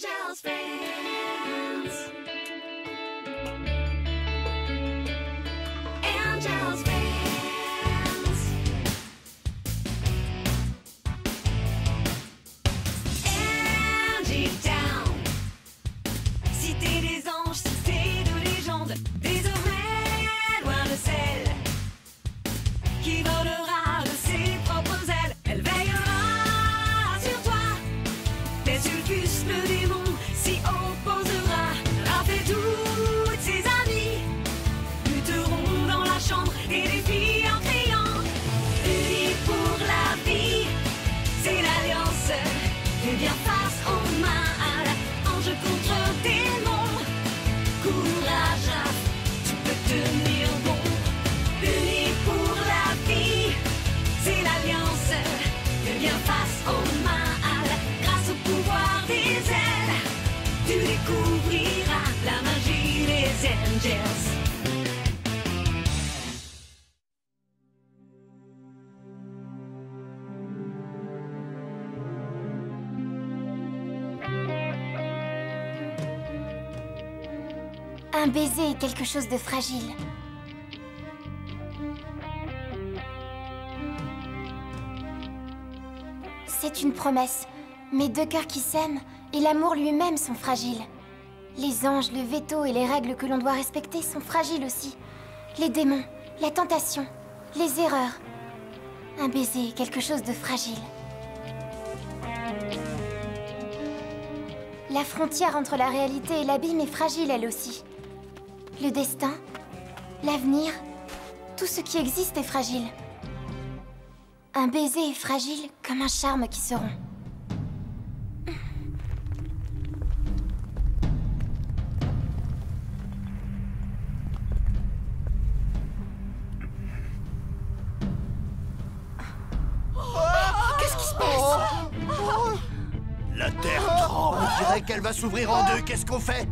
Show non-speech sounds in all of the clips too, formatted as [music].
Angels fans. Un baiser est quelque chose de fragile. C'est une promesse, mais deux cœurs qui s'aiment et l'amour lui-même sont fragiles. Les anges, le veto et les règles que l'on doit respecter sont fragiles aussi. Les démons, la tentation, les erreurs. Un baiser est quelque chose de fragile. La frontière entre la réalité et l'abîme est fragile elle aussi. Le destin, l'avenir, tout ce qui existe est fragile. Un baiser est fragile comme un charme qui se rompt. On dirait qu'elle va s'ouvrir en deux. Qu'est-ce qu'on fait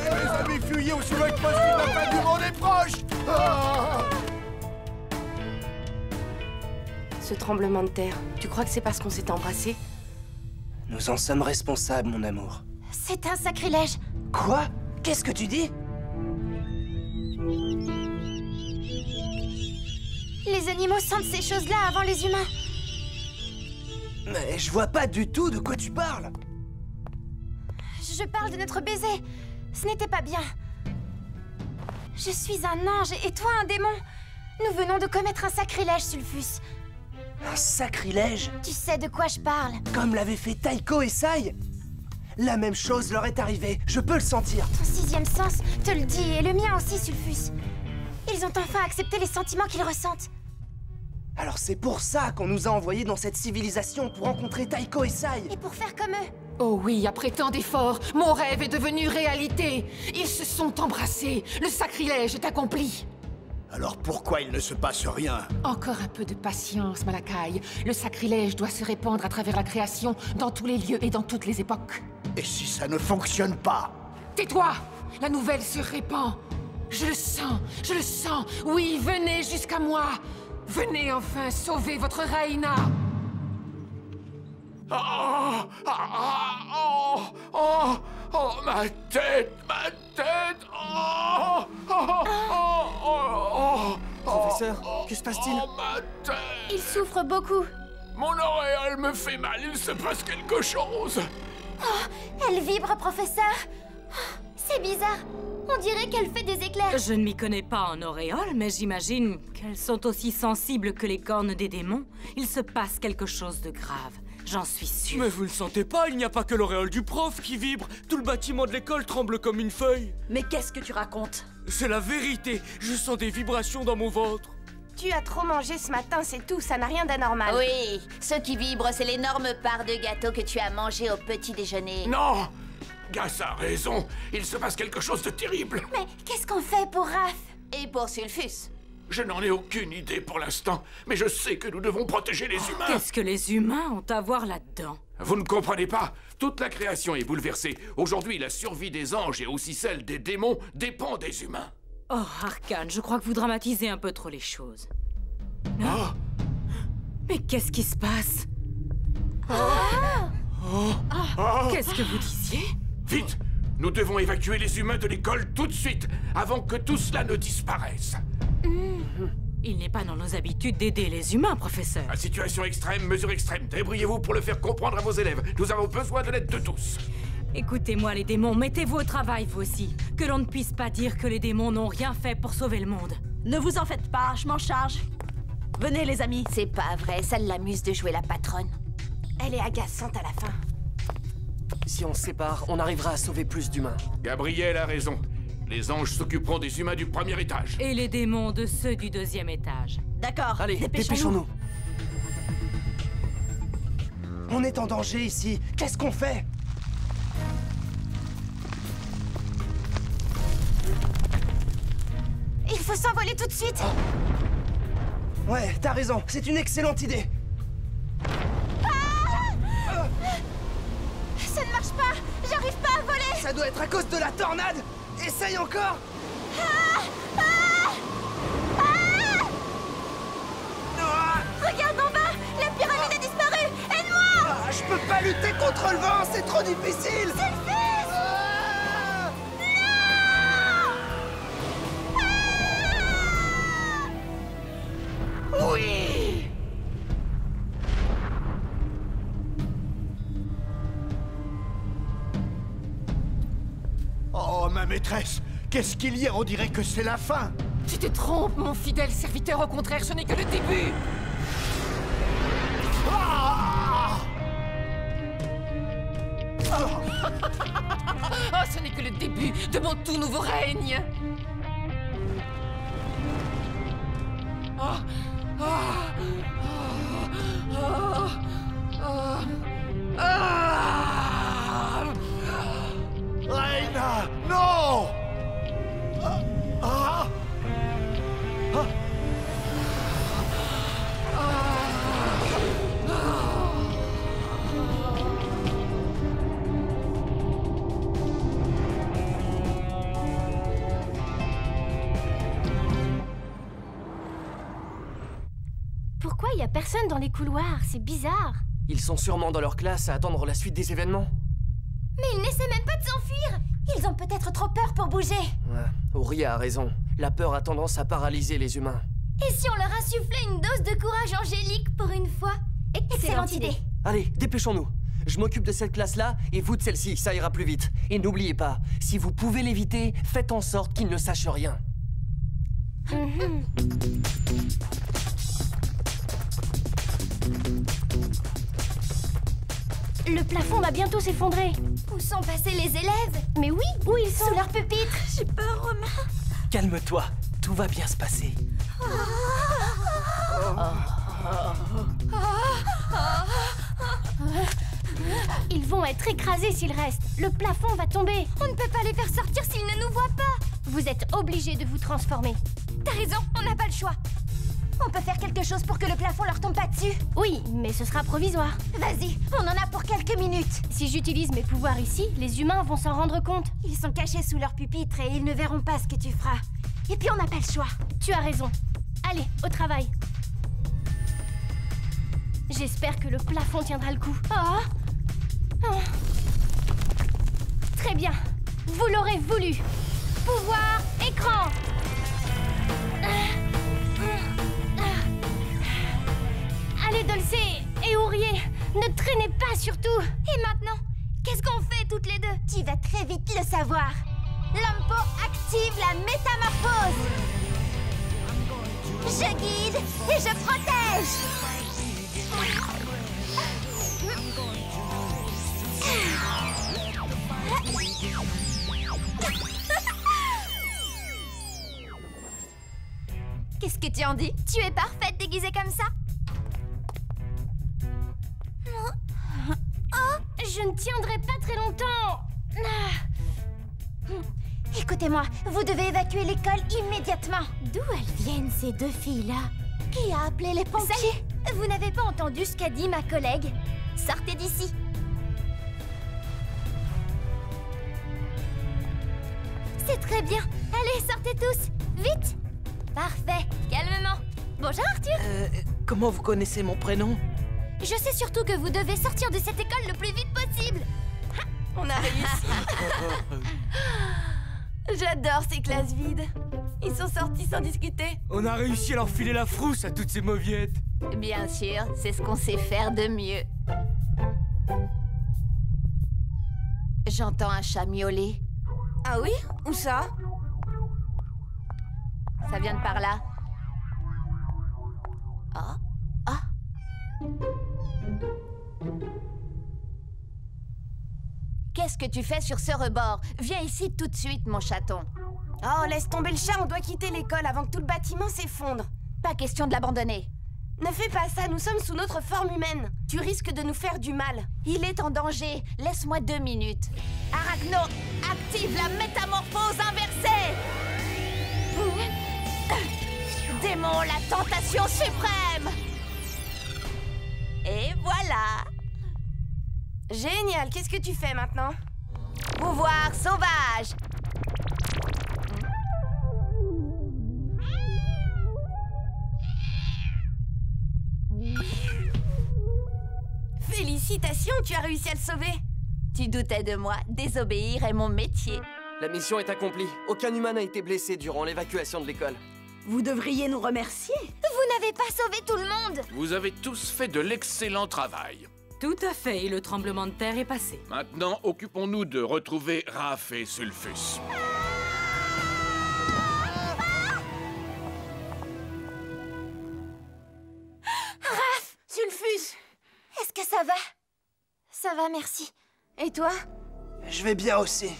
mes amis, fuyez aussi loin que possible, la fin du monde est proche Ah Ce tremblement de terre, tu crois que c'est parce qu'on s'est embrassé? Nous en sommes responsables, mon amour. C'est un sacrilège. Quoi? Qu'est-ce que tu dis? Les animaux sentent ces choses-là avant les humains. Mais je vois pas du tout de quoi tu parles. Je parle de notre baiser. Ce n'était pas bien. Je suis un ange et toi un démon. Nous venons de commettre un sacrilège, Sulfus. Un sacrilège Tu sais de quoi je parle. Comme l'avaient fait Taiko et Sai La même chose leur est arrivée, je peux le sentir. Ton sixième sens te le dit et le mien aussi, Sulfus. Ils ont enfin accepté les sentiments qu'ils ressentent. Alors c'est pour ça qu'on nous a envoyés dans cette civilisation pour rencontrer Taiko et Sai. Et pour faire comme eux. Oh oui, après tant d'efforts, mon rêve est devenu réalité. Ils se sont embrassés. Le sacrilège est accompli. Alors pourquoi il ne se passe rien Encore un peu de patience, Malakai. Le sacrilège doit se répandre à travers la création, dans tous les lieux et dans toutes les époques. Et si ça ne fonctionne pas Tais-toi La nouvelle se répand. Je le sens, je le sens. Oui, venez jusqu'à moi. Venez enfin sauver votre Reina. Oh, oh, oh, ma tête, ma tête oh, oh, oh, oh, oh, Professeur, oh, que se passe-t-il? Oh, ma tête Il souffre beaucoup. Mon oreille, elle me fait mal, il se passe quelque chose Elle vibre, professeur. Oh, C'est bizarre. On dirait qu'elle fait des éclairs. Je ne m'y connais pas en auréoles, mais j'imagine qu'elles sont aussi sensibles que les cornes des démons. Il se passe quelque chose de grave, j'en suis sûre. Mais vous le sentez pas, il n'y a pas que l'auréole du prof qui vibre. Tout le bâtiment de l'école tremble comme une feuille. Mais qu'est-ce que tu racontes? C'est la vérité, je sens des vibrations dans mon ventre. Tu as trop mangé ce matin, c'est tout, ça n'a rien d'anormal. Oui, ce qui vibre, c'est l'énorme part de gâteau que tu as mangé au petit déjeuner. Non Gas a raison, il se passe quelque chose de terrible Mais qu'est-ce qu'on fait pour Raph? Et pour Sulfus Je n'en ai aucune idée pour l'instant, mais je sais que nous devons protéger les humains Qu'est-ce que les humains ont à voir là-dedans? Vous ne comprenez pas Toute la création est bouleversée. Aujourd'hui, la survie des anges et aussi celle des démons dépend des humains. Oh, Arkane, je crois que vous dramatisez un peu trop les choses. Ah Mais qu'est-ce qui se passe? Ah Qu'est-ce que vous disiez? Vite Nous devons évacuer les humains de l'école tout de suite, avant que tout cela ne disparaisse. Il n'est pas dans nos habitudes d'aider les humains, professeur. À situation extrême, mesure extrême. Débrouillez-vous pour le faire comprendre à vos élèves. Nous avons besoin de l'aide de tous. Écoutez-moi, les démons, mettez-vous au travail, vous aussi. Que l'on ne puisse pas dire que les démons n'ont rien fait pour sauver le monde. Ne vous en faites pas, je m'en charge. Venez, les amis. C'est pas vrai, ça l'amuse de jouer la patronne. Elle est agaçante à la fin. Si on se sépare, on arrivera à sauver plus d'humains. Gabriel a raison. Les anges s'occuperont des humains du premier étage. Et les démons de ceux du deuxième étage. D'accord. Allez, dépêchons-nous. dépêchons-nous. On est en danger ici. Qu'est-ce qu'on fait? Il faut s'envoler tout de suite Ouais, t'as raison. C'est une excellente idée. Ça ne marche pas J'arrive pas à voler Ça doit être à cause de la tornade. Essaye encore. Ah Regarde en bas La pyramide a disparu Aide-moi Ah, je peux pas lutter contre le vent, c'est trop difficile. Maîtresse Qu'est-ce qu'il y a? On dirait que c'est la fin. Tu te trompes, mon fidèle serviteur, au contraire, ce n'est que le début. Ah! [laughs] Oh, ce n'est que le début de mon tout nouveau règne Pourquoi il y a personne dans les couloirs? C'est bizarre Ils sont sûrement dans leur classe à attendre la suite des événements. Mais ils n'essaient même pas de s'enfuir Ils ont peut-être trop peur pour bouger Ouais, Auria a raison. La peur a tendance à paralyser les humains. Et si on leur insufflait une dose de courage angélique pour une fois? Excellente idée Allez, dépêchons-nous. Je m'occupe de cette classe-là et vous de celle-ci, ça ira plus vite. Et n'oubliez pas, si vous pouvez l'éviter, faites en sorte qu'ils ne sachent rien. Le plafond va bientôt s'effondrer. Où sont passés les élèves Mais oui, où ils sont Sous leur pupitre J'ai peur, Romain. Calme-toi, tout va bien se passer. Ils vont être écrasés s'ils restent. Le plafond va tomber. On ne peut pas les faire sortir s'ils ne nous voient pas. Vous êtes obligés de vous transformer. T'as raison, on n'a pas le choix On peut faire quelque chose pour que le plafond leur tombe pas dessus Oui, mais ce sera provisoire Vas-y, on en a pour quelques minutes Si j'utilise mes pouvoirs ici, les humains vont s'en rendre compte Ils sont cachés sous leur pupitre et ils ne verront pas ce que tu feras Et puis on n'a pas le choix Tu as raison Allez, au travail J'espère que le plafond tiendra le coup. Oh Oh. Très bien. Vous l'aurez voulu. Pouvoir écran. Allez, Dolcé et Ourier, ne traînez pas surtout. Et maintenant, qu'est-ce qu'on fait toutes les deux? Tu vas très vite le savoir. Lampo active la métamorphose. Je guide et je protège. Qu'est-ce que tu en dis? Tu es parfaite déguisée comme ça? Je ne tiendrai pas très longtemps Ah. Écoutez-moi, vous devez évacuer l'école immédiatement D'où elles viennent ces deux filles-là? Qui a appelé les pompiers? Vous n'avez pas entendu ce qu'a dit ma collègue? Sortez d'ici. C'est très bien. Allez, sortez tous. Vite. Parfait. Calmement. Bonjour Arthur. Euh, comment vous connaissez mon prénom? Je sais surtout que vous devez sortir de cette école le plus vite possible. On a réussi. [laughs] J'adore ces classes vides. Ils sont sortis sans discuter. On a réussi à leur filer la frousse à toutes ces mauviettes. Bien sûr, c'est ce qu'on sait faire de mieux. J'entends un chat miauler. Ah oui? Où ça? Ça vient de par là. Ah Ah Qu'est-ce que tu fais sur ce rebord? Viens ici tout de suite, mon chaton. Oh, laisse tomber le chat, on doit quitter l'école avant que tout le bâtiment s'effondre. Pas question de l'abandonner. Ne fais pas ça, nous sommes sous notre forme humaine. Tu risques de nous faire du mal. Il est en danger. Laisse-moi deux minutes. Arachno, active la métamorphose inversée Démon, la tentation suprême Et voilà Génial, qu'est-ce que tu fais maintenant? Pouvoir sauvage Félicitations, tu as réussi à le sauver. Tu doutais de moi, désobéir est mon métier. La mission est accomplie. Aucun humain n'a été blessé durant l'évacuation de l'école. Vous devriez nous remercier. Vous n'avez pas sauvé tout le monde. Vous avez tous fait de l'excellent travail. Tout à fait, et le tremblement de terre est passé. Maintenant, occupons-nous de retrouver Raph et Sulfus. Raph Sulfus Est-ce que ça va? Ça va, merci. Et toi? Je vais bien aussi.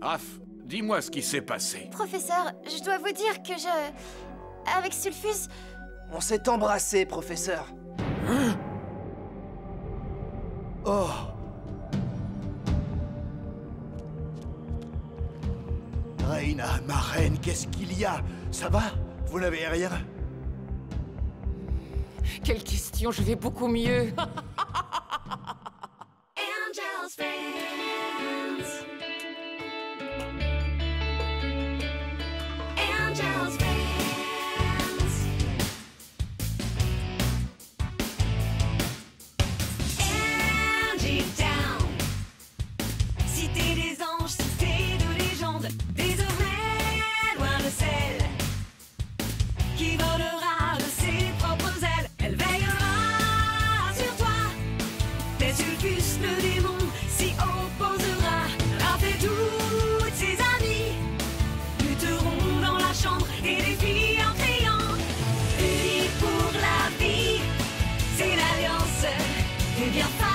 Raph, dis-moi ce qui s'est passé. Professeur, je dois vous dire que je... Avec Sulfus, On s'est embrassé, professeur. Oh. Reina, ma reine, qu'est-ce qu'il y a? Ça va? Vous n'avez rien? Quelle question, je vais beaucoup mieux. [laughs] Angels You're